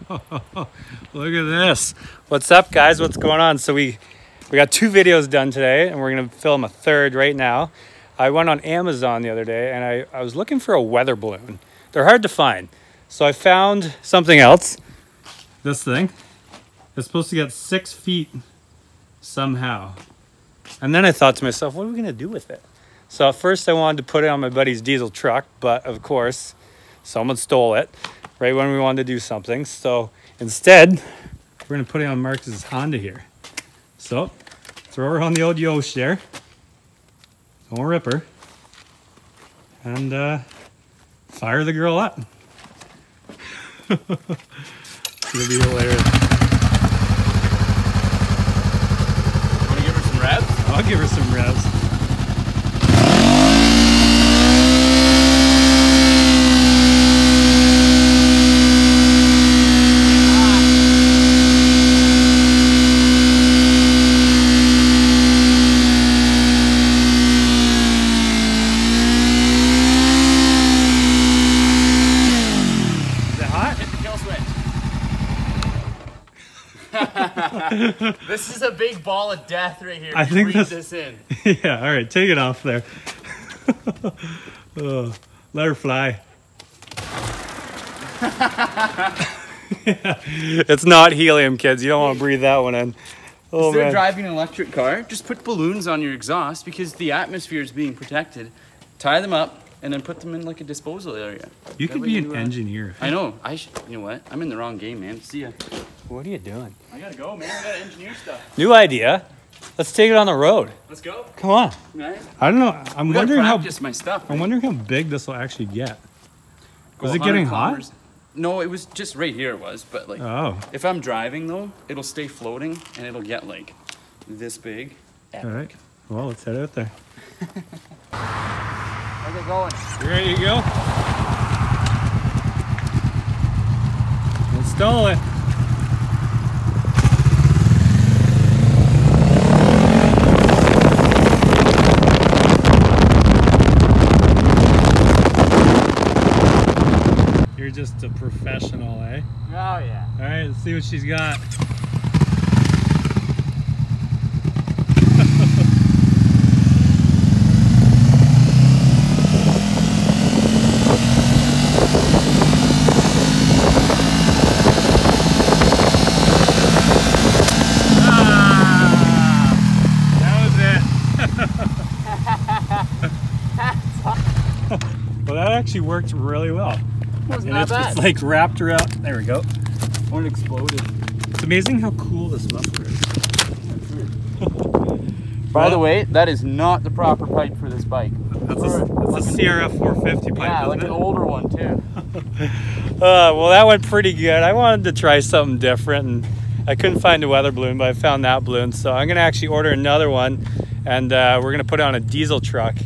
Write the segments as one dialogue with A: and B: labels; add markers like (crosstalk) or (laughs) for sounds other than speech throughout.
A: (laughs) Look at this. What's up, guys? What's going on? So we we got two videos done today, and we're gonna film a third right now. I went on Amazon the other day, and I, I was looking for a weather balloon. They're hard to find, so I found something else. This thing. It's supposed to get six feet somehow. And then I thought to myself, what are we gonna do with it? So at first I wanted to put it on my buddy's diesel truck, but of course, someone stole it right when we wanted to do something. So instead, we're gonna put it on Marcus's Honda here. So throw her on the old Yosh there. Don't rip her. And uh, fire the girl up. (laughs) it's gonna be hilarious.
B: Want to give her some revs?
A: I'll give her some revs. Is it hot?
B: Hit the kill switch. (laughs) this is a big ball of death right here.
A: I
B: You
A: think
B: breathe
A: this-
B: this in. (laughs)
A: yeah, all right, take it off there. oh, (laughs) let her fly. it's not helium, kids. You don't want to breathe that one in. Oh
B: Instead of driving an electric car, just put balloons on your exhaust because the atmosphere is being protected. Tie them up and then put them in like a disposal area.
A: You
B: That
A: could
B: way
A: be an
B: you, uh,
A: engineer.
B: I know. I should. You know what? I'm in the wrong game, man. See ya.
A: What are you doing?
B: I gotta go, man. I gotta engineer stuff.
A: New idea. Let's take it on the road.
B: Let's go.
A: Come on.
B: Right?
A: I don't know. I'm
B: We
A: wondering how.
B: practice my stuff.
A: I'm wondering how big this will actually get.
B: Go
A: Was it
B: 100
A: getting hot?
B: No, it was just right here. It was, but like,
A: Oh,
B: if I'm driving though, it'll stay floating and it'll get like this big.
A: all right. Well, let's head out there. (laughs)
B: How's it going?
A: You ready to go? Install it. Just a professional, eh?
B: Oh yeah.
A: All right, let's see what she's got. Ah, (laughs) that was it. (laughs) well, that actually worked really well.
B: Wasn't
A: And
B: that
A: it's
B: bad.
A: just like wrapped around. There we go.
B: One exploded.
A: It's amazing how cool this muffler is. (laughs)
B: By the way, that is not the proper pipe for this bike.
A: That's a, that's a CRF 450 pipe,
B: yeah, like
A: it?
B: an older one too. (laughs) (laughs)
A: Uh, well, that went pretty good. I wanted to try something different, and I couldn't find a weather balloon, but I found that balloon. So I'm gonna actually order another one, and uh, we're gonna put it on a diesel truck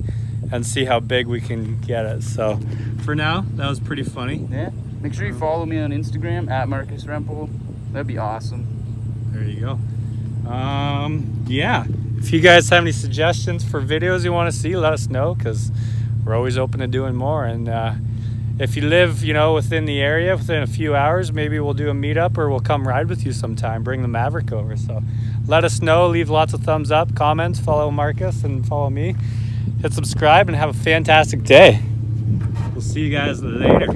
A: and see how big we can get it. So for now, that was pretty funny.
B: Yeah. Make sure you follow me on Instagram at Marcus Rempel. That'd be awesome.
A: There you go. Um, yeah. If you guys have any suggestions for videos you want to see, let us know because we're always open to doing more. And uh, if you live, you know, within the area, within a few hours, maybe we'll do a meetup or we'll come ride with you sometime. Bring the Maverick over. So let us know. Leave lots of thumbs up, comments, follow Marcus, and follow me. Hit subscribe and have a fantastic day. We'll see you guys later.